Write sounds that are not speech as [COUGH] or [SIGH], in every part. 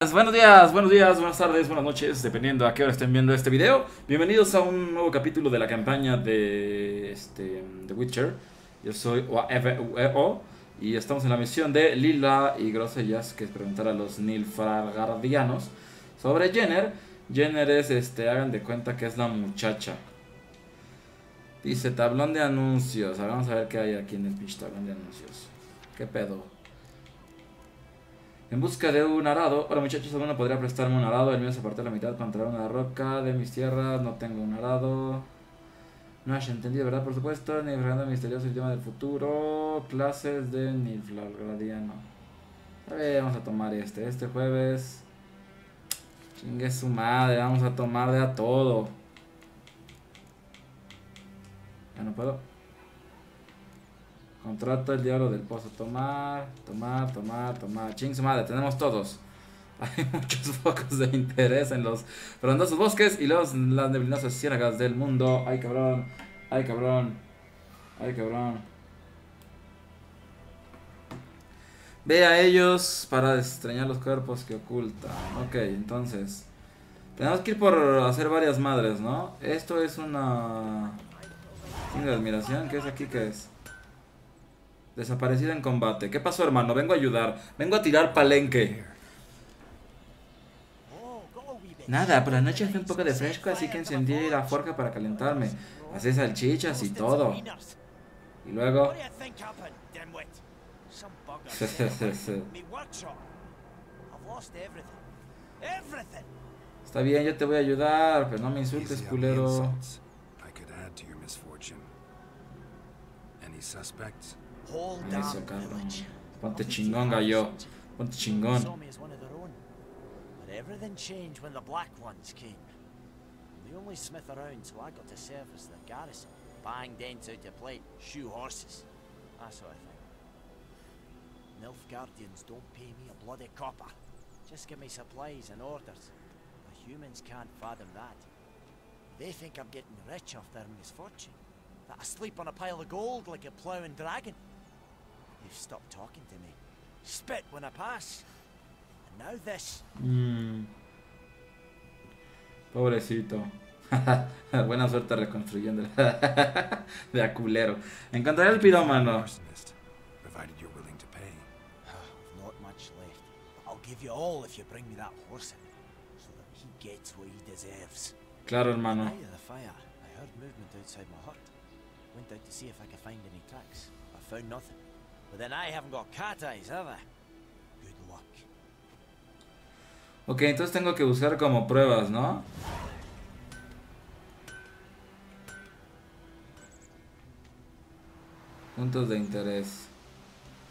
Buenos días, buenos días, buenas tardes, buenas noches, dependiendo a qué hora estén viendo este video. Bienvenidos a un nuevo capítulo de la campaña de este, The Witcher. Yo soy O y estamos en la misión de Lila y Grosellas, que es preguntar a los Nilfgaardianos sobre Jenner. Jenner es, este, hagan de cuenta que es la muchacha. Dice tablón de anuncios. vamos a ver qué hay aquí en el pinche tablón de anuncios. ¿Qué pedo? En busca de un arado. Hola muchachos, ¿alguno podría prestarme un arado? El mío se partió a la mitad entrar una roca de mis tierras. No tengo un arado. No has entendido, ¿verdad? Por supuesto. Niflgradiano misterioso idioma del futuro. Clases de Niflgradiano. A ver, vamos a tomar este. Este jueves. Chingue su madre. Vamos a tomar de a todo. Ya no puedo. Contrato el diablo del pozo. Tomar, tomar, tomar, tomar. Ching su madre, tenemos todos. [LAUGHS] Hay muchos focos de interés en los frondosos bosques y los, las neblinosas ciénagas del mundo. Ay, cabrón. Ay, cabrón. Ay, cabrón. Ve a ellos para extrañar los cuerpos que ocultan. Ok, entonces. Tenemos que ir por hacer varias madres, ¿no? Esto es una... admiración. ¿Qué es aquí? ¿Qué es? Desaparecida en combate. ¿Qué pasó, hermano? Vengo a ayudar. Vengo a tirar palenque. Nada, por la noche hace un poco de fresco, así que encendí la forja para calentarme. Hacé salchichas y todo. Y luego... [LAUGHS] Está bien, yo te voy a ayudar, pero no me insultes, culero. Eso, cabrón. Ponte chingón, gallo. Ponte chingón. But everything changed when the Black Ones came. The only smith around, so I got to service the garrison. Bang dents out your plate, shoe horses. That sort of thing. Nilfgaardians don't pay me a bloody copper. Just give me supplies and orders. The humans can't fathom that. They think I'm getting rich off their misfortune. That I sleep on a pile of gold like a ploughing dragon. Stopped talking to me. Spit when I pass. And now this. Mm. Pobrecito. [LAUGHS] Buena suerte reconstruyendo [LAUGHS] de a culero. Encontraré el pirómano. Claro, hermano. I heard movement outside my hut. Went out to see if I could find any tracks. I found nothing. But then I haven't got cat eyes. Ok, entonces tengo que buscar como pruebas, ¿no? Puntos de interés.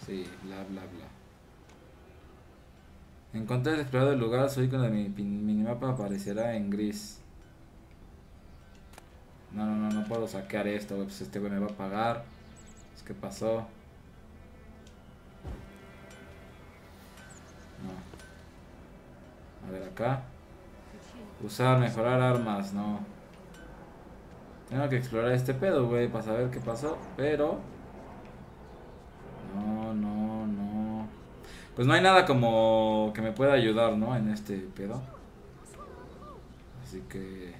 Sí, bla, bla, bla. Encontré el explorado del lugar, su icono de mi minimapa aparecerá en gris. No, no, no, no puedo sacar esto, pues este güey me va a pagar. ¿Qué pasó? A ver acá. Usar, mejorar armas, no. Tengo que explorar este pedo, güey, para saber qué pasó. Pero... No, no, no. Pues no hay nada como que me pueda ayudar, ¿no? En este pedo. Así que...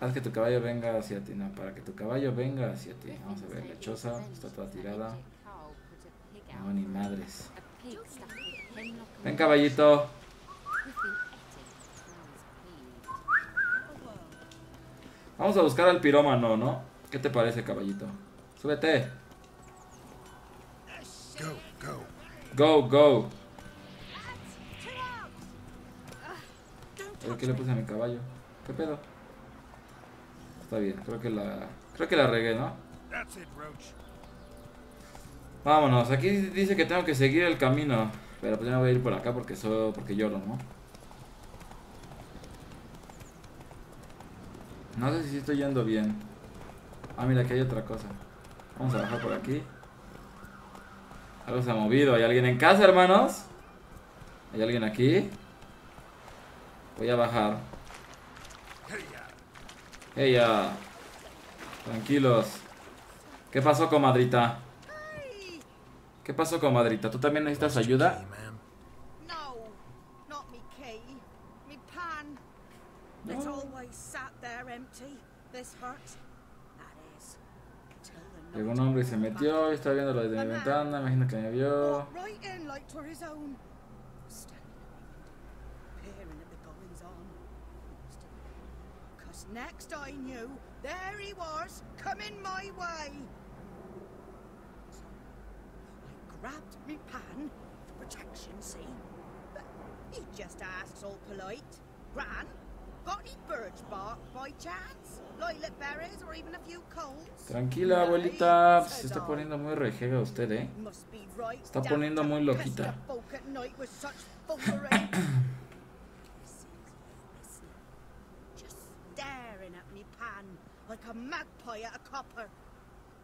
Haz que tu caballo venga hacia ti. No, para que tu caballo venga hacia ti. Vamos a ver, lechosa, está toda tirada. No, ni madres. Ven, caballito. Vamos a buscar al pirómano, ¿no? ¿Qué te parece, caballito? Súbete. Go, go. ¿Qué le puse a mi caballo? ¿Qué pedo? Está bien, creo que la... Creo que la regué, ¿no? Vámonos, aquí dice que tengo que seguir el camino. Pero pues ya voy a ir por acá porque soy, porque lloro, ¿no? No sé si estoy yendo bien. Ah, mira, aquí hay otra cosa. Vamos a bajar por aquí. Algo se ha movido. ¿Hay alguien en casa, hermanos? ¿Hay alguien aquí? Voy a bajar. Ya. Tranquilos. ¿Qué pasó, comadrita? ¿Qué pasó, comadrita? ¿Tú también necesitas ayuda? Key, ma'am. No, not me key. Me pan. It's always sat there empty. This hurt. That is. Till the Llegó un night hombre y se comes metió, y back. está viendo lo desde mi ventana, imagino que me vio. Walked right in like 'twere his own. Standing in the window, peering at the goings on. Cause next I knew, there he was, coming my way. So I grabbed me pan for protection, see? But he just asks all polite. Gran, got any birch bark by chance? Lilac berries or even a few coals? Tranquila, abuelita, se está poniendo muy rejega usted, ¿eh? Must be right Está poniendo muy loquita. folk at night with such foolery. [COUGHS] Just staring at me pan like a magpie at a copper.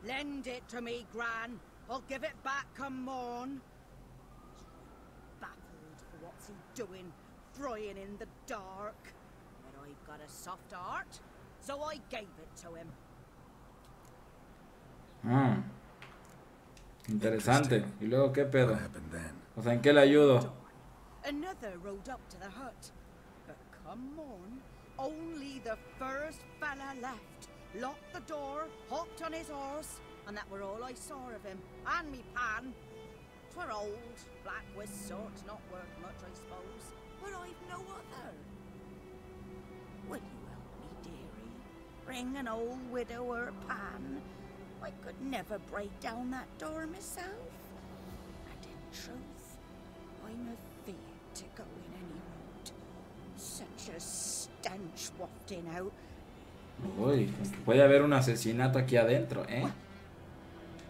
Lend it to me, Gran. I'll give it back come morn. Baffled for what's he doing, frying in the dark. But I've got a soft heart, so I gave it to him. Ah. Interesante. ¿Y luego qué pedo? What happened then? O sea, ¿en qué le ayudo? Another rode up to the hut. But come on, only the first fella left. Locked the door, hopped on his horse, and that were all I saw of him. And me pan. 'Twere old, black with sort, not worth much, I suppose. But I've no other. Bring an old widower pan. I could never break down that door myself. And in truth, I'm afeard to go in any road. Such a stench wafting out. Uy, puede haber un asesinato aquí adentro, ¿eh?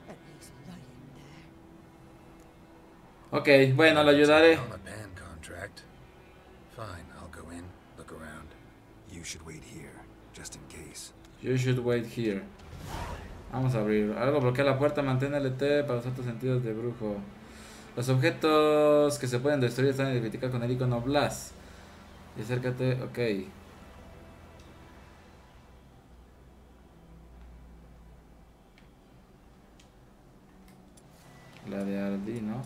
But he's lying there. Ok, bueno, le ayudaré. On a pan contract. Fine, I'll go in, look around. You should wait here, just in case. You should wait here. Vamos a abrir. Algo bloquea la puerta, mantén LT para usar tus sentidos de brujo. Los objetos que se pueden destruir están identificados con el icono Blast. Y acércate, ok. La de Ardi, ¿no?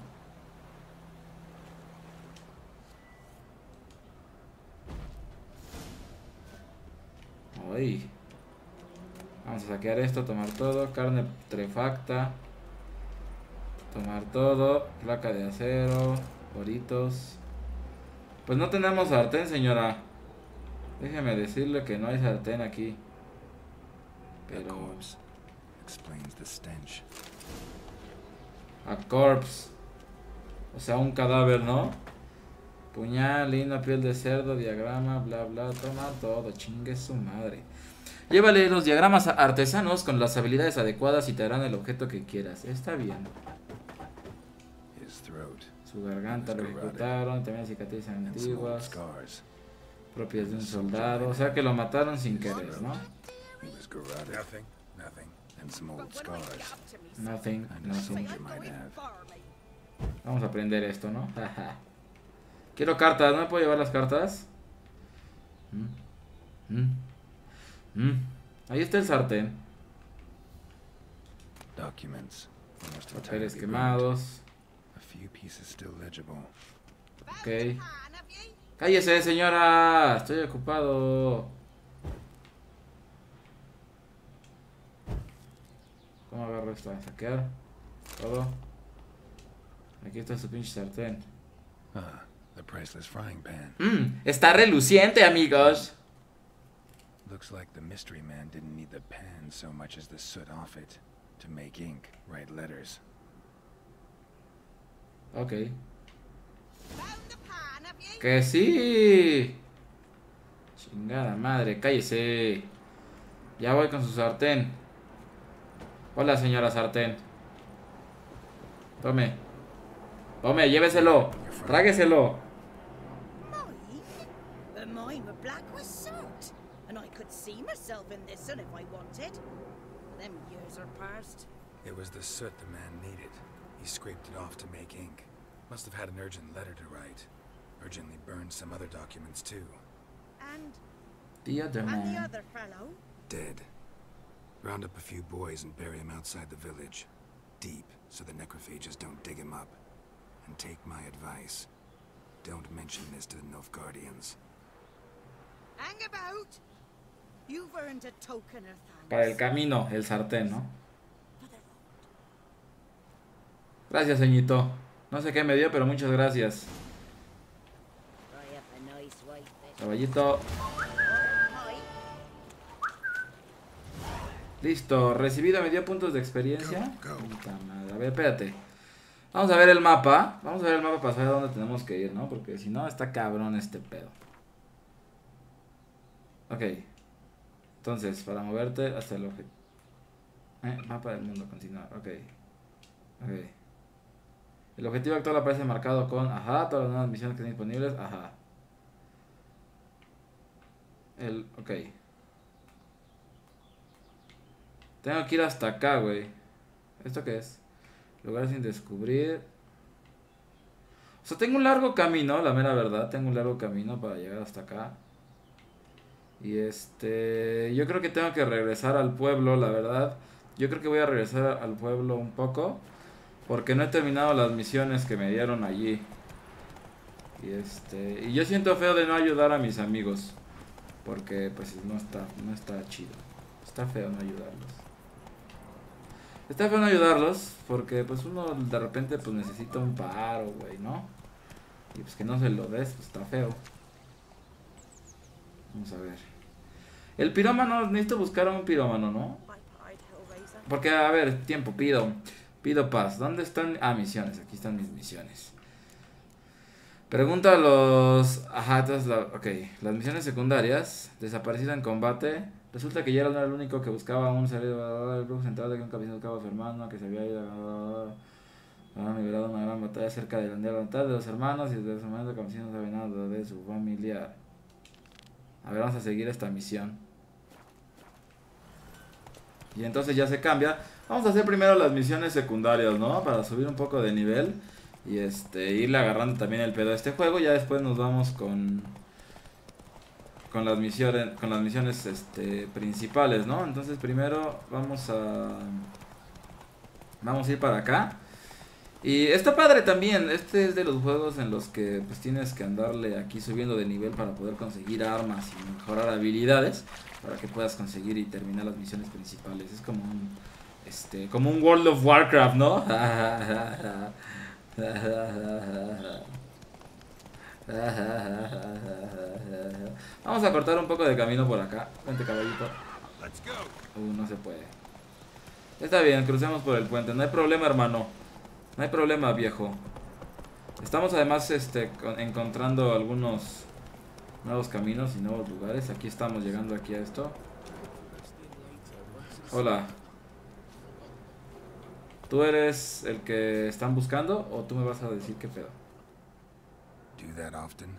Ay. Vamos a saquear esto, tomar todo, carne trefacta. Tomar todo, placa de acero, oritos. Pues no tenemos sartén, señora. Déjeme decirle que no hay sartén aquí. Pero a corpse. O sea, un cadáver, ¿no? Puñal, piel de cerdo, diagrama, bla bla, toma todo, chingue su madre. Llévale los diagramas artesanos con las habilidades adecuadas y te harán el objeto que quieras. Está bien. His throat. Su garganta lo ejecutaron, también cicatrices antiguas, scars. propias de un soldado. O sea que lo mataron sin querer, ¿no? Nothing. Nothing. Vamos a aprender esto, ¿no? [LAUGHS] Quiero cartas, ¿no me puedo llevar las cartas? Mm, mm, mm. Ahí está el sartén. Papeles quemados. Ok. Cállese, señora. Estoy ocupado. ¿Cómo agarro esto? Saquear. Todo. Aquí está su pinche sartén. Ah, the priceless frying pan. Mmm, está reluciente, amigos. Looks like the mystery man didn't need the pan so much as the soot off it. To make ink, write letters. Ok. Que sí. Chingada madre, cállese. Ya voy con su sartén. Hola, señora sartén. Tome. Tome, lléveselo. Trágueselo. Mine? But mine were black with soot. And I could see myself in this one if I wanted. Them years are past. It was the soot the man needed. He scraped it off to make ink. Must have had an urgent letter to write. Urgently burned some other documents too. And The other man. and the other fellow? Dead. Round up a few boys and bury him outside the village. Deep, so the necrophages don't dig him up. And take my advice. Don't mention this to the Nilfgaardians. Hang about! Para el camino, el sartén, ¿no? Gracias, ceñito. No sé qué me dio, pero muchas gracias. Caballito. Listo, recibido me dio puntos de experiencia. Puta madre. A ver, espérate. Vamos a ver el mapa. Vamos a ver el mapa para saber a dónde tenemos que ir, ¿no? Porque si no, está cabrón este pedo. Ok. Entonces, para moverte hasta el objetivo. Eh, mapa del mundo, continuar. Ok. Ok. El objetivo actual aparece marcado con, ajá, todas las nuevas misiones que están disponibles, ajá. El, ok. Tengo que ir hasta acá, güey. ¿Esto qué es? Lugar sin descubrir. O sea, tengo un largo camino, la mera verdad. Tengo un largo camino para llegar hasta acá. Y este... Yo creo que tengo que regresar al pueblo, la verdad. Yo creo que voy a regresar al pueblo un poco. Porque no he terminado las misiones que me dieron allí. Y este... Y yo siento feo de no ayudar a mis amigos. Porque pues no está, no está chido. Está feo no ayudarlos. Está feo no ayudarlos porque pues uno de repente pues necesita un paro, güey, ¿no? Y pues que no se lo des, pues está feo. Vamos a ver. El pirómano, necesito buscar a un pirómano, ¿no? Porque, a ver, tiempo, pido. Pido paz. ¿Dónde están? Ah, misiones. Aquí están mis misiones. Pregunta a los... Entonces, la... ok. Las misiones secundarias. Desaparecido en combate. Resulta que Gerald no era el único que buscaba un cerebro del grupo central de que un cabezón buscaba a su hermano, que se había ido... Han liberado una gran batalla cerca de aldea natal de los hermanos y ese momento el campesino no sabe nada de su familia. A ver, vamos a seguir esta misión. Y entonces ya se cambia. Vamos a hacer primero las misiones secundarias, ¿no? Para subir un poco de nivel. Y este, irle agarrando también el pedo a este juego. Ya después nos vamos con. Con las misiones. Con las misiones este, principales, ¿no? Entonces primero vamos a. Vamos a ir para acá. Y está padre también. Este es de los juegos en los que pues tienes que andarle aquí subiendo de nivel para poder conseguir armas y mejorar habilidades. Para que puedas conseguir y terminar las misiones principales. Es como un. Este. como un World of Warcraft, ¿no? Vamos a cortar un poco de camino por acá. Vente caballito. Uh, no se puede. Está bien, crucemos por el puente. No hay problema, hermano. No hay problema, viejo. Estamos además este, con- encontrando algunos nuevos caminos y nuevos lugares. Aquí estamos llegando aquí a esto. Hola. ¿Tú eres el que están buscando o tú me vas a decir qué pedo? Do that often?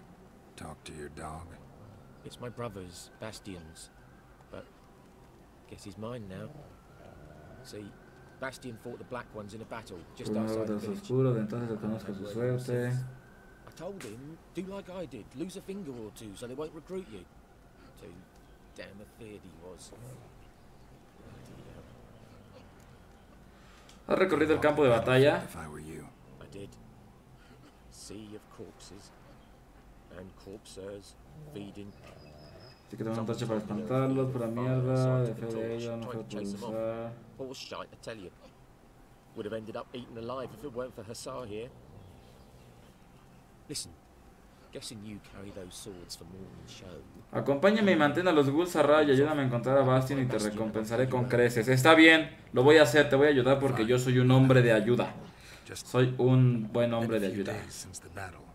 Talk to your dog? It's my brother's, Bastion's. But guess he's mine now. See, Bastion fought the Black Ones in a battle just outside the los village. oscuros, entonces reconozco su suerte. I told him, do like I did, lose a finger or two so they won't recruit you. Too damn afeard he was. Bloody hell. ¿Has recorrido el campo de batalla? If I were you. I did. Sea of corpses. And corpsers feeding. Así que tengo un tacho para espantarlos, pura mierda, de fe de ello, no fue por usar. Horse shite, I tell you. Would have ended up eaten alive if it weren't for Hussar here. Listen, guessing you carry those swords for more than show. Acompáñame y mantén a los ghouls a raya, ayúdame a encontrar a Bastion y te recompensaré con creces. Está bien, lo voy a hacer, te voy a ayudar porque yo soy un hombre de ayuda. Soy un buen hombre a de ayuda. days since the battle.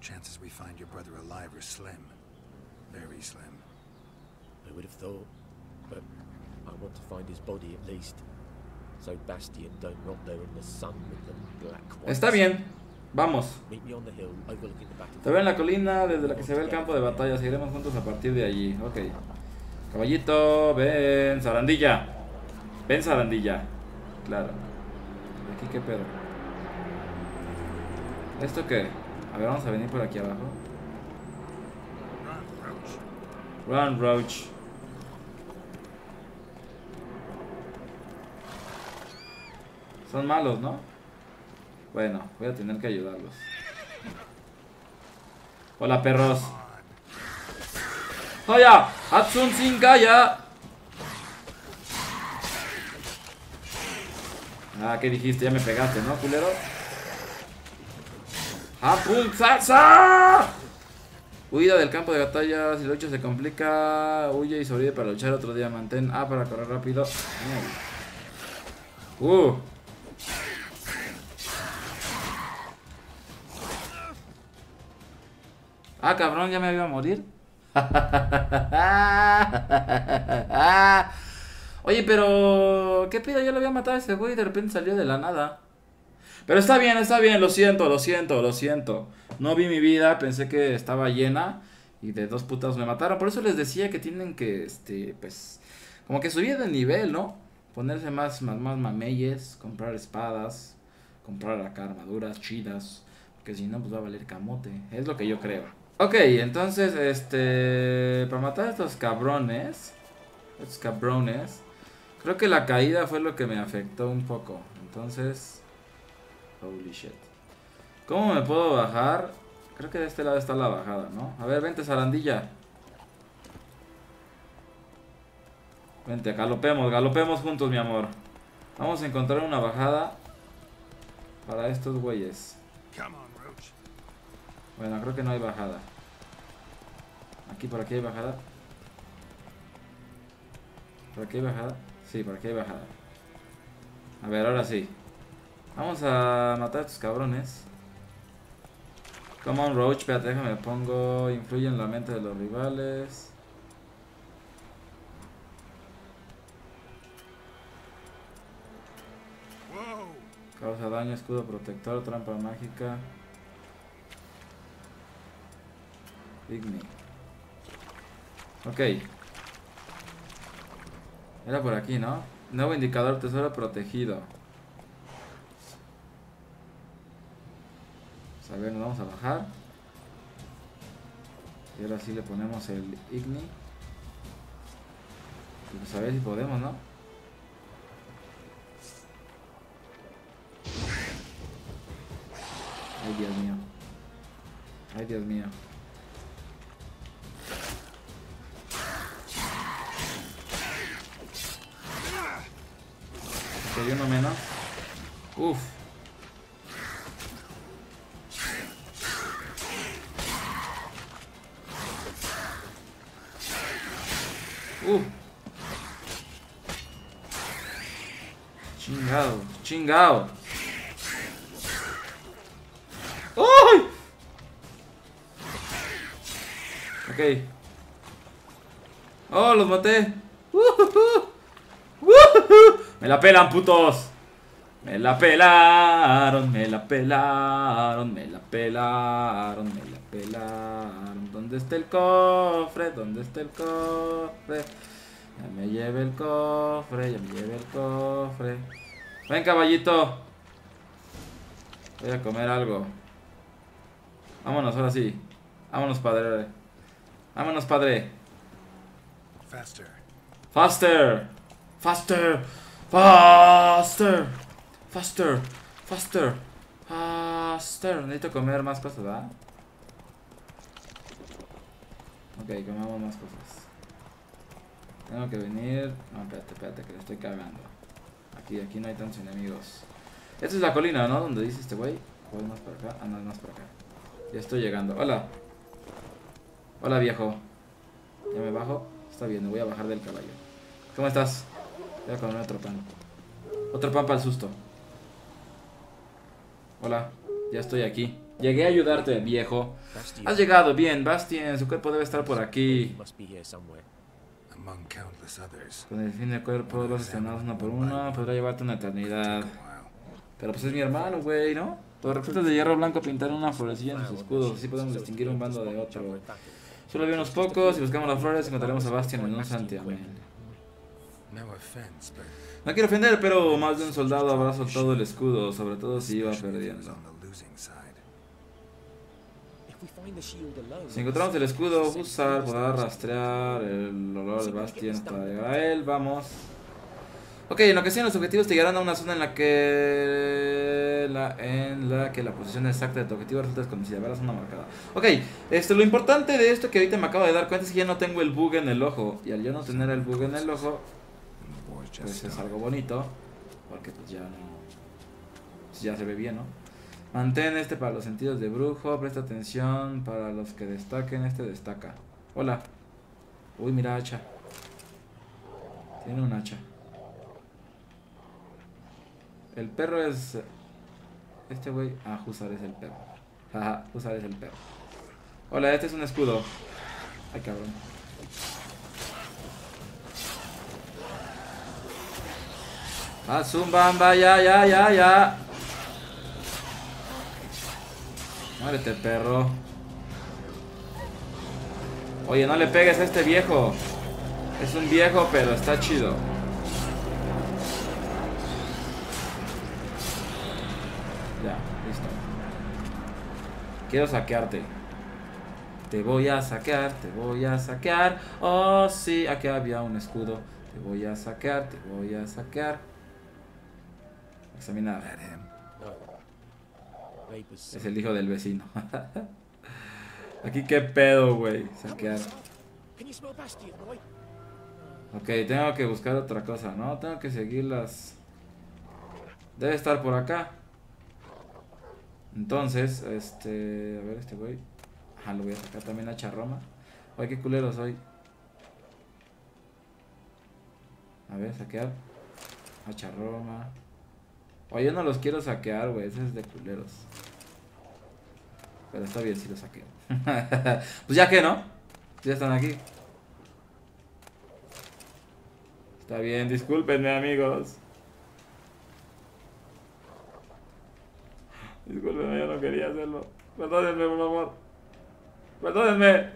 Chances we find your brother alive are slim. Very slim. I would have thought, but I want to find his body at least. So Bastion don't rot there in the sun with the black ones. Está bien, vamos. Te veo en la colina desde la que se ve el campo de batalla. Seguiremos juntos a partir de allí. Ok. Caballito, ven, zarandilla. Ven, zarandilla. Claro. ¿Aquí qué pedo? ¿Esto qué? A ver, vamos a venir por aquí abajo. Run, Roach. Son malos, ¿no? Bueno, voy a tener que ayudarlos. Hola, perros. ¡Hoya! ¡Hatsun sin Kaya! Ah, ¿qué dijiste? Ya me pegaste, ¿no, culero? ¡Hapun salsa! Huida del campo de batalla. Si lucha se complica, huye y sobrevive para luchar otro día. Mantén A para correr rápido. Uh. Ah, cabrón, ya me iba a morir. [LAUGHS] Oye, pero... ¿Qué pido? Yo lo había matado a ese güey y de repente salió de la nada. Pero está bien, está bien, lo siento, lo siento, lo siento. No vi mi vida, pensé que estaba llena y de dos putas me mataron. Por eso les decía que tienen que, este, pues, como que subir de nivel, ¿no? Ponerse más, más, más mameyes, comprar espadas, comprar acá armaduras chidas. Porque si no, pues va a valer camote. Es lo que yo creo. Ok, entonces, este, para matar a estos cabrones, estos cabrones, creo que la caída fue lo que me afectó un poco. Entonces... Holy shit. ¿Cómo me puedo bajar? Creo que de este lado está la bajada, ¿no? A ver, vente, zarandilla. Vente, galopemos, galopemos juntos, mi amor. Vamos a encontrar una bajada para estos güeyes. Bueno, creo que no hay bajada. Aquí, por aquí hay bajada. ¿Por aquí hay bajada? Sí, por aquí hay bajada. A ver, ahora sí. Vamos a matar a estos cabrones. Come on, Roach. Espérate, déjame pongo. Influye en la mente de los rivales. Causa daño, escudo protector, trampa mágica. Igni. Ok. Era por aquí, ¿no? Nuevo indicador tesoro protegido. A ver, nos vamos a bajar. Y ahora sí le ponemos el Igni. Y pues a ver si podemos, ¿no? Ay, Dios mío. Ay, Dios mío. Ok, uno menos. Uf. Uh. Chingado, chingado. ¡Ay! Ok. Oh, los maté. Me la pelan, putos. Me la pelaron, me la pelaron, me la pelaron, me la pelaron. ¿Dónde está el cofre? ¿Dónde está el cofre? Ya me lleve el cofre, ya me lleve el cofre. Ven, caballito. Voy a comer algo. Vámonos, ahora sí. Vámonos, padre. Vámonos, padre. Faster. Faster. Faster. Faster. Faster. Faster. Faster. Necesito comer más cosas, ¿verdad? Ok, comamos más cosas. Tengo que venir. No, espérate, espérate, que le estoy cagando. Aquí, aquí no hay tantos enemigos. Esta es la colina, ¿no? Donde dice este güey. ¿O más por acá? Ah, no, es más por acá. Ya estoy llegando. Hola. Hola, viejo. ¿Ya me bajo? Está bien, me voy a bajar del caballo. ¿Cómo estás? Voy a comer otro pan. Otro pan para el susto. Hola, ya estoy aquí. Llegué a ayudarte, viejo. Has llegado, bien, Bastien. Su cuerpo debe estar por aquí. Con el fin del cuerpo, los estrenados uno por uno, podrá llevarte una eternidad. Pero pues es mi hermano, güey, ¿no? Los refletos de hierro blanco pintaron una florecilla en sus escudos, así podemos distinguir un bando de otro. Solo vi unos pocos, si buscamos las flores encontraremos a Bastian en un santiamén. No offense, but No quiero ofender, pero más de un soldado habrá soltado el escudo, sobre todo si iba perdiendo. Si encontramos el escudo, Husar podrá rastrear el olor de Bastian hasta llegar a él. Vamos. Ok, en lo que sean los objetivos te llevarán a una zona en la que la, en la que la posición exacta de tu objetivo resulta desconocida. Ver la zona marcada. Ok, este, lo importante de esto que ahorita me acabo de dar cuenta es que ya no tengo el bug en el ojo. Y al yo no tener el bug en el ojo, Pues es algo bonito. Porque pues ya no... pues, ya se ve bien, ¿no? Mantén este para los sentidos de brujo. Presta atención para los que destaquen. Este destaca. Hola. Uy, mira hacha. Tiene un hacha. El perro es... Este güey... Ah, Husar es el perro. Jaja, Husar es el perro. Hola, este es un escudo. Ay, cabrón. Ah, zumbamba, ya, ya, ya, ya. Muérete, perro. Oye, no le pegues a este viejo. Es un viejo, pero está chido. Ya, listo. Quiero saquearte. Te voy a saquear, te voy a saquear. Oh, sí, aquí había un escudo. Te voy a saquear, te voy a saquear. Examinar. Es el hijo del vecino. [LAUGHS] Aquí qué pedo, güey. Saquear. Ok, tengo que buscar otra cosa, ¿no? Tengo que seguir las... Debe estar por acá. Entonces, este... A ver, este güey. Ah, lo voy a sacar también a Charroma. Ay, qué culero soy. A ver, saquear. A Charroma. Oye, yo no los quiero saquear, güey. Ese es de culeros. Pero está bien si los saqueo. [LAUGHS] pues ya que, ¿no? Ya están aquí. Está bien, discúlpenme amigos. Discúlpenme, yo no quería hacerlo. Perdónenme, por favor. Perdónenme.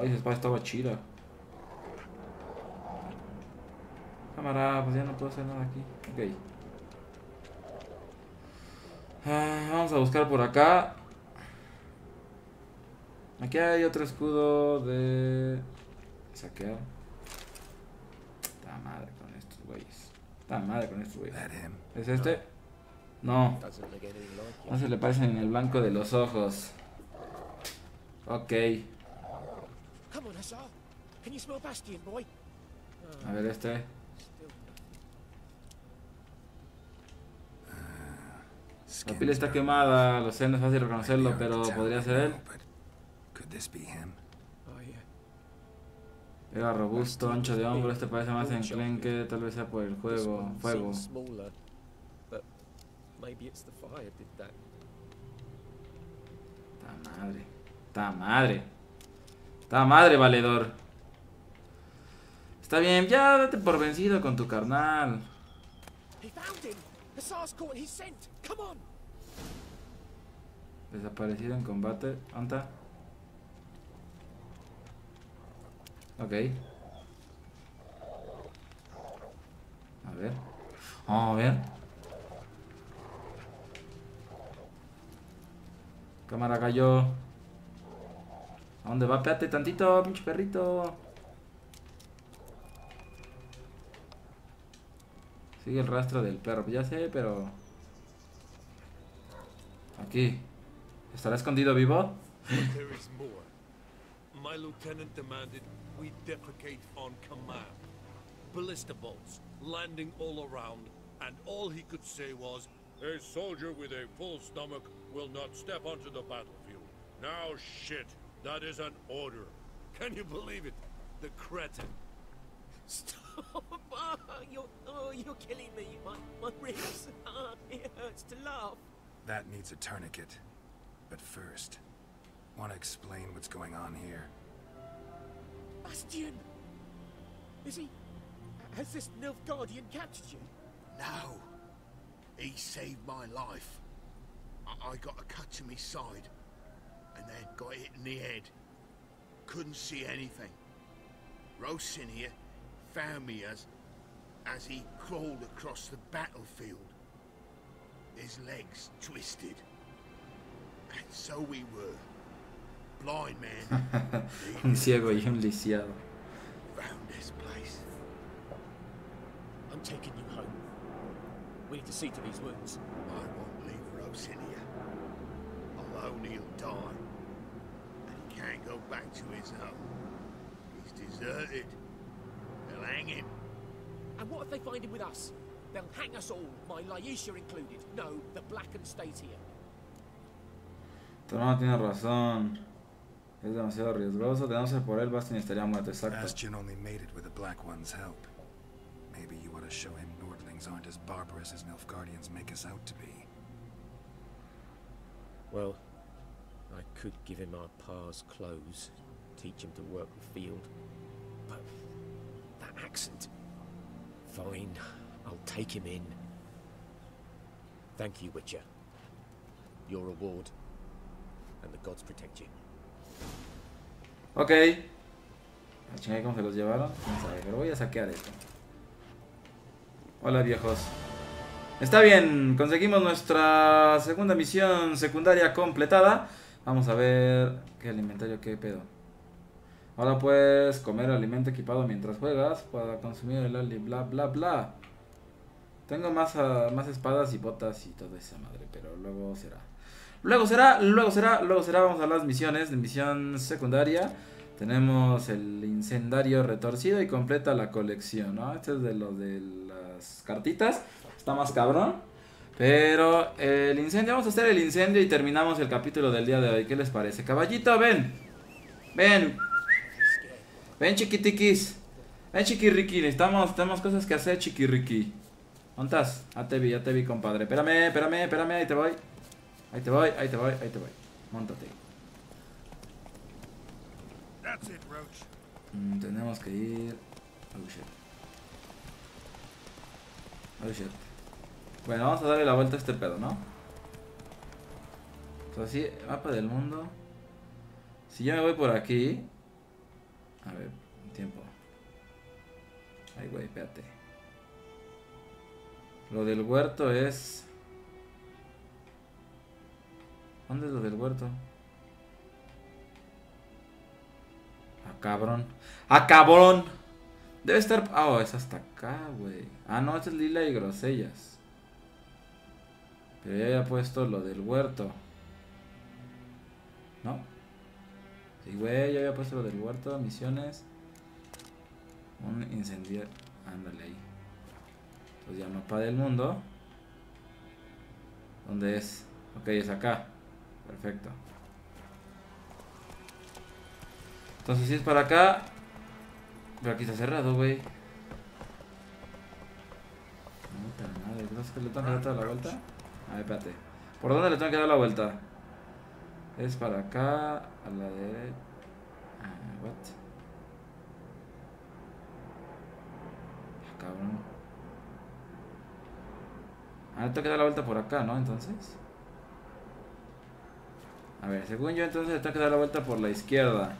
Ay, esa espada estaba chida. Cámara, pues ya no puedo hacer nada aquí. Ok. Ah, vamos a buscar por acá. Aquí hay otro escudo de saquear. Está madre con estos güeyes. Está madre con estos güeyes. ¿Es este? No. No se le parecen en el blanco de los ojos. Ok. Come on, Hussar. Can you smell Bastion, boy? A ver este. La piel está quemada, lo sé, no es fácil reconocerlo, pero podría ser él. Could this be him? Yeah. Era robusto, ancho de hombro, este parece más enclenque, tal vez sea por el juego, fuego. Ta madre, ta madre. Ta madre, valedor. Está bien, ya date por vencido con tu carnal. He found him. Hussar's caught his scent. Come on. Desaparecido en combate. ¿Dónde está? Ok. A ver. Vamos a ver. Cámara cayó. ¿A dónde va? Espérate tantito, pinche perrito. Sigue el rastro del perro. Ya sé, pero... Aquí. ¿Estará escondido vivo? There is more. My lieutenant demanded we defecate on command. Ballista bolts landing all around, and all he could say was, A soldier with a full stomach will not step onto the battlefield. Now shit, that is an order. Can you believe it? The cretin. Stop! [LAUGHS] Ah, you're, oh, you're killing me. My, my ribs. Ah, it hurts to laugh. That needs a tourniquet. But first, want to explain what's going on here? Bastion! Is he... Has this Nilfgaardian captured you? No. He saved my life. I, I got a cut to my side, and then got hit in the head. Couldn't see anything. Rosin here found me as as he crawled across the battlefield. His legs twisted. And so we were. Blind man [LAUGHS] un ciego y un lisiado. found this place. I'm taking you home. We need to see to these wounds. I won't leave Rose in here. Alone he'll die. And he can't go back to his home. He's deserted. They'll hang him. And what if they find him with us? They'll hang us all, my Laisha included. No, the Blacken stays here. Tu hermano tiene razón. Es demasiado riesgoso. De no ser por él, Bastion estaría muerto. Exacto. Bastion only made it with the Black One's help. Maybe you ought to show him Nordlings aren't as barbarous as Nilfgaardians make us out to be. Well, I could give him our pa's clothes, teach him to work the field. But that accent. Fine, I'll take him in. Thank you, Witcher. Your reward. And the gods protect you. Ok. La chingada cómo se los llevaron. Pero voy a saquear esto. Hola viejos. Está bien, conseguimos nuestra segunda misión secundaria completada. Vamos a ver qué alimentario, qué pedo. Ahora puedes comer alimento equipado mientras juegas para consumir el ali, bla bla bla. Tengo más, ah, más espadas y botas y toda esa madre, pero luego será. Luego será, luego será, luego será. Vamos a las misiones de misión secundaria. Tenemos el incendario retorcido y completa la colección, ¿no? Este es de los de las cartitas. Está más cabrón. Pero el incendio, vamos a hacer el incendio y terminamos el capítulo del día de hoy. ¿Qué les parece? Caballito, ven. Ven. Ven, chiquitiquis. Ven, chiquirriqui. Necesitamos, tenemos cosas que hacer, chiquirriqui. ¿Dónde estás? Ya te vi, compadre. Espérame, espérame, espérame, ahí te voy. Ahí te voy, ahí te voy, ahí te voy. Roach. Mm, tenemos que ir. Oh shit. Oh shit. Bueno, vamos a darle la vuelta a este pedo, ¿no? Entonces, así, mapa del mundo. Si yo me voy por aquí. A ver, un tiempo. Ay, güey, espérate. Lo del huerto es. ¿Dónde es lo del huerto? Ah, cabrón. ¡Ah, cabrón! Debe estar. Ah, oh, es hasta acá, güey. Ah, no, es lila y grosellas. Pero ya había puesto lo del huerto. ¿No? Sí, güey, ya había puesto lo del huerto, misiones. Un incendiar. Ándale ahí. Entonces ya mapa del mundo. ¿Dónde es? Ok, es acá. Perfecto. Entonces si es para acá. Pero aquí está cerrado, güey. No, para nada. ¿No es que le tengo que dar la vuelta? A ver, espérate. ¿Por dónde le tengo que dar la vuelta? Es para acá, a la derecha. Ah, what? Ah, cabrón. Ah, le tengo que dar la vuelta por acá, ¿no? Entonces. A ver, según yo entonces tengo que dar la vuelta por la izquierda.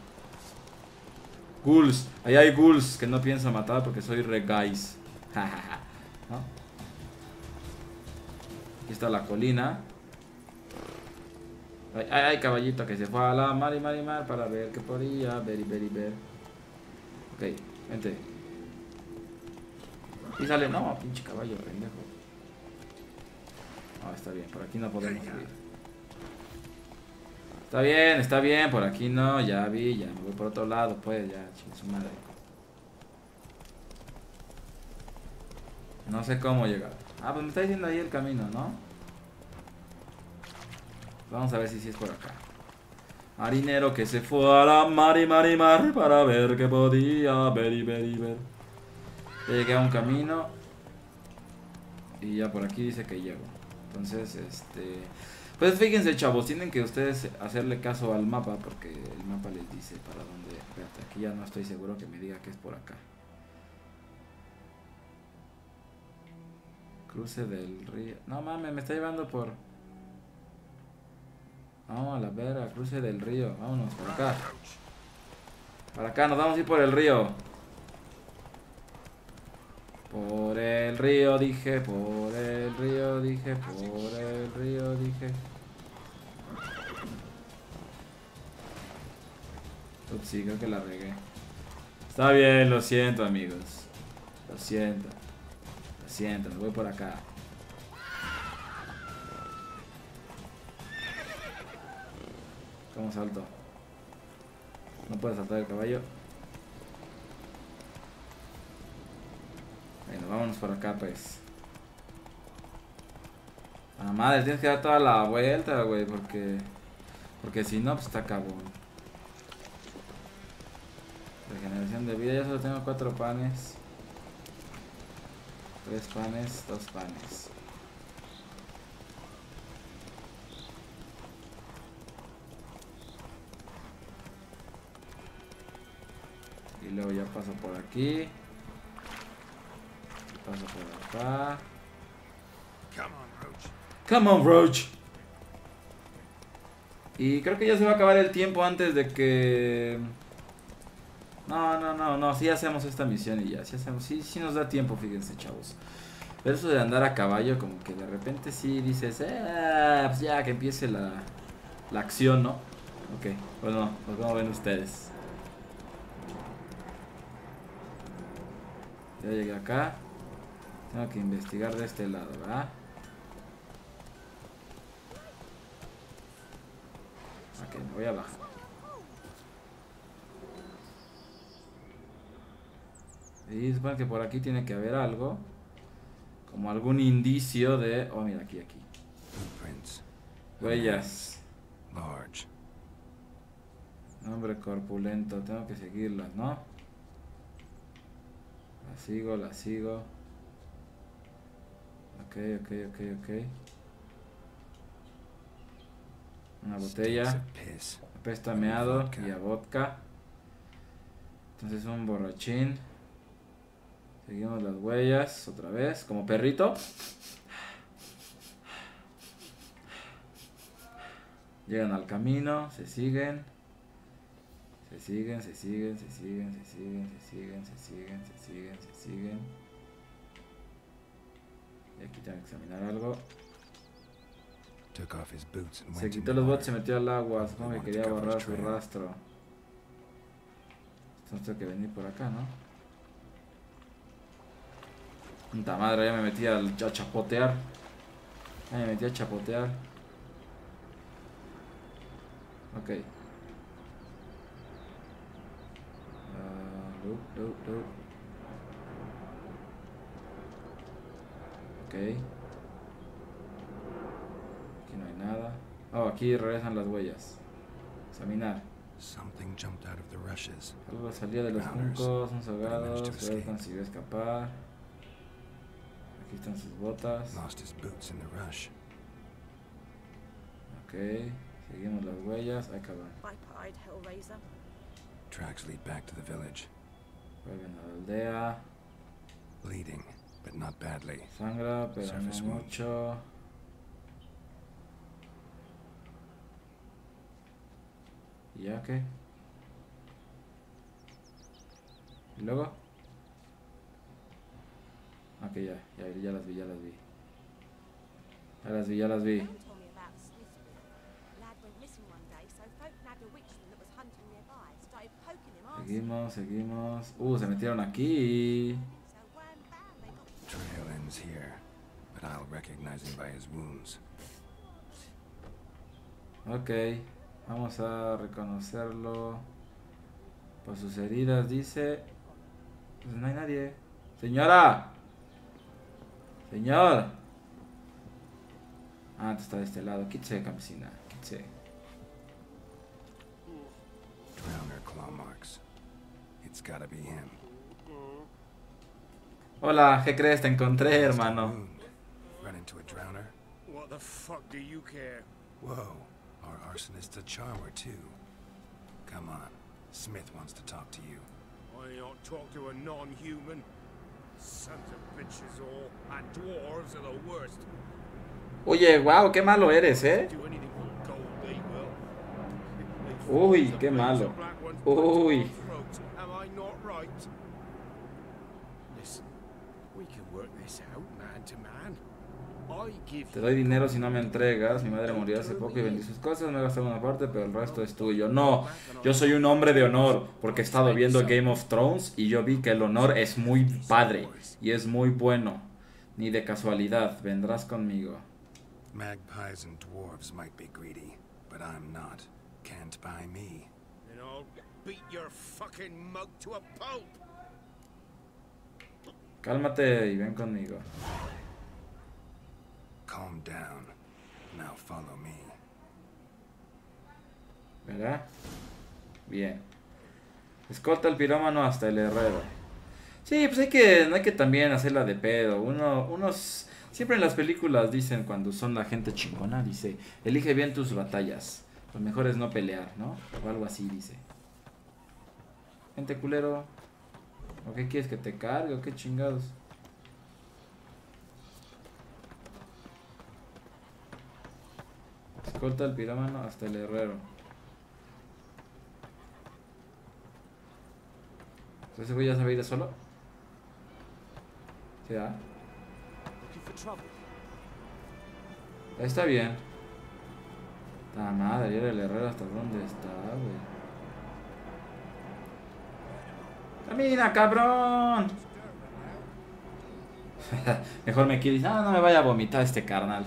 Ghouls. Ahí hay ghouls que no pienso matar porque soy re guys. [LAUGHS] ¿No? Aquí está la colina. Ay, ay, ay, caballito que se fue a la mar y mar y mar para ver qué podía ver y ver y ver. Ok, vente. Y sale, no, pinche caballo, pendejo. Ah, está bien, por aquí no podemos subir. Está bien, está bien, por aquí no, ya vi, ya me voy por otro lado, pues, ya, chingue su madre. No sé cómo llegar. Ah, pues me está diciendo ahí el camino, ¿no? Vamos a ver si sí es por acá. Marinero que se fue a la mar y mar y mar para ver qué podía ver y ver y ver. Ya llegué a un camino. Y ya por aquí dice que llego. Entonces, este... Pues fíjense, chavos, tienen que ustedes hacerle caso al mapa porque el mapa les dice para dónde. Espérate, aquí ya no estoy seguro que me diga que es por acá. Cruce del río. No mames, me está llevando por. Vamos a la vera, cruce del río. Vámonos, por acá. Para acá, nos vamos a ir por el río. Por el río dije, por el río dije, por el río dije. Ups, sí, creo que la regué. Está bien, lo siento amigos. Lo siento. Siento, me voy por acá. ¿Cómo salto? No puede saltar el caballo. Bueno, vámonos por acá, pues. A la madre, tienes que dar toda la vuelta, güey, porque... Porque si no, pues está cabrón. Regeneración de vida, ya solo tengo cuatro panes. Tres panes, dos panes. Y luego ya paso por aquí. Y paso por acá. Come on, Roach. Come on, Roach. Y creo que ya se va a acabar el tiempo antes de que... No, no, no, no, sí hacemos esta misión y ya, sí hacemos, sí, sí nos da tiempo, fíjense, chavos. Pero eso de andar a caballo, como que de repente sí dices, eh, pues ya que empiece la, la acción, ¿no? Ok, bueno, pues como ven ustedes. Ya llegué acá. Tengo que investigar de este lado, ¿verdad? Ok, me voy a bajar. Supone que por aquí tiene que haber algo. Como algún indicio de... Oh, mira, aquí, aquí. Huellas. Large. Nombre corpulento. Tengo que seguirlas, ¿no? La sigo, la sigo. Ok, ok, ok, ok. Una botella. Apesta meado y a vodka. Entonces un borrachín. Seguimos las huellas otra vez, como perrito. Llegan al camino, se siguen. Se siguen, se siguen, se siguen, se siguen, se siguen, se siguen, se siguen, se siguen. Y aquí tengo que examinar algo. Se quitó los botes, water. se metió al agua. Supongo que quería borrar su rastro. Entonces tengo que venir por acá, ¿no? Puta madre, ya me metí a chapotear. Ya me metí a chapotear. Ok. Ah, loop, loop, loop. Ok. Aquí no hay nada. Oh, aquí regresan las huellas. Examinar. Something jumped out of the rushes. Algo salía de los juncos, to pero escape. consiguió escapar. Aquí están sus botas. Lost his boots in the rush. Ok, seguimos las huellas. Ay, cabrón. Bipide Hellraiser. Tracks lead back to the village. Vuelven a la aldea. Bleeding, but not badly. Sangra, pero Surface no wound. mucho. ¿Y ya qué? ¿Y luego? Ok, ya, ya, ya las vi, ya las vi. Ya las vi, ya las vi. Seguimos, seguimos. Uh, se metieron aquí. Trail ends here, but I'll recognize him by his wounds. Ok, vamos a reconocerlo por sus heridas. Dice, pues no hay nadie. Señora, señor. Ah, está de este lado. Quítese, campesina. Quítese. Hola, ¿qué crees? Te encontré, hermano. Run into a drowner. What the fuck do you care? Whoa, our arsonist's a charmer too. Come on, Smith wants to talk to you. I don't talk to a non-human. Sons of bitches all, and dwarves are the worst. Oye, wow, qué malo eres, ¿eh? [LAUGHS] Uy, qué malo. Uy. Listen, we can work this out man to man. Te doy dinero si no me entregas. Mi madre murió hace poco y vendí sus cosas. Me he gastado una parte, pero el resto es tuyo. No, yo soy un hombre de honor porque he estado viendo Game of Thrones y yo vi que el honor es muy padre y es muy bueno. Ni de casualidad, vendrás conmigo. Magpies and dwarves might be greedy, but I'm not. Can't buy me. Then I'll beat your fucking mug to a pulp. Cálmate y ven conmigo. Calm down. Now follow me. ¿Verdad? Bien. Escolta al pirómano hasta el herrero. Sí, pues hay que, no hay que también hacerla de pedo. Uno, unos, siempre en las películas dicen cuando son la gente chingona, dice, elige bien tus batallas. Lo mejor es no pelear, ¿no? O algo así dice. Gente culero. ¿O qué quieres que te cargue? ¿O qué chingados? Escolta al pirómano hasta el herrero. ¿Ese güey ya sabe ir de solo? ¿Sí, ah? Ahí está bien. La madre, era el herrero hasta dónde está, güey. ¡Camina, cabrón! [LAUGHS] Mejor me quieres. No, no me vaya a vomitar este carnal.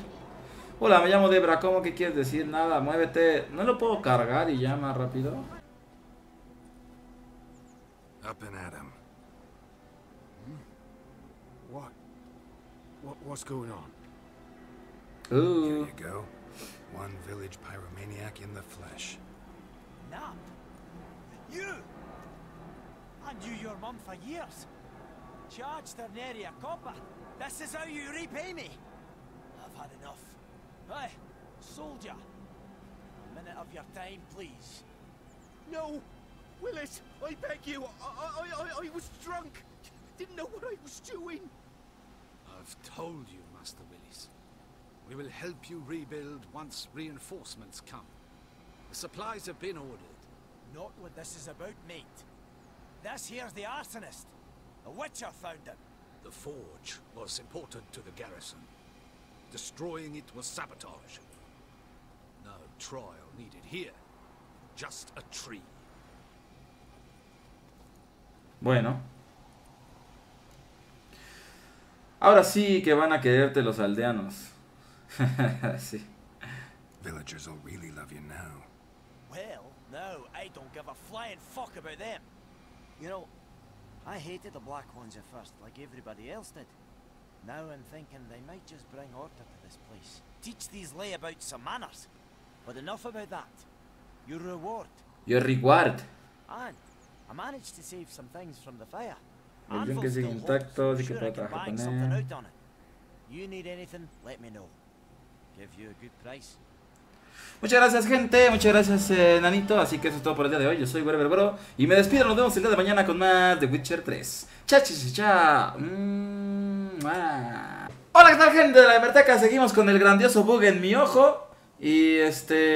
Hola, me llamo Debra. ¿Cómo que quieres decir? Nada, muévete. ¿No lo puedo cargar y ya más rápido? Up and at 'em. What? What? What's going on? Here Uh, you go. One village pyromaniac in the flesh. Nap? You? I knew your mum for years. Charged her nary a copper. This is how you repay me. I've had enough. Hey, soldier. A minute of your time, please. No, Willis, I beg you. I, I, I, I was drunk. Didn't know what I was doing. I've told you, Master Willis. We will help you rebuild once reinforcements come. The supplies have been ordered. Not what this is about, mate. This here's the arsonist. A witcher found him. The forge was important to the garrison. Destroying it was sabotage. No trial needed here. Just a tree. bueno. Ahora sí que van a quererte los aldeanos. [LAUGHS] sí. Villagers will really love you now. Well, no, I don't give a flying fuck about them. You know, I hated the Black Ones at first, like everybody else did. Now I'm thinking they might just bring order to this place. Teach these layabouts some manners. But enough about that. Your reward. Your reward. And I managed to save some things from the fire. El yunque sigue intacto, así que puedo trabajar con él. You need anything, let me know. Give you a good price. Muchas gracias, gente. Muchas gracias, eh, Nanito. Así que eso es todo por el día de hoy. Yo soy Werber Bro. Y me despido. Nos vemos el día de mañana con más de Witcher 3. Cha, cha, cha, cha. Mm. Hola, ¿qué tal, gente de la Hemerteca? Seguimos con el grandioso bug en mi ojo. Y este.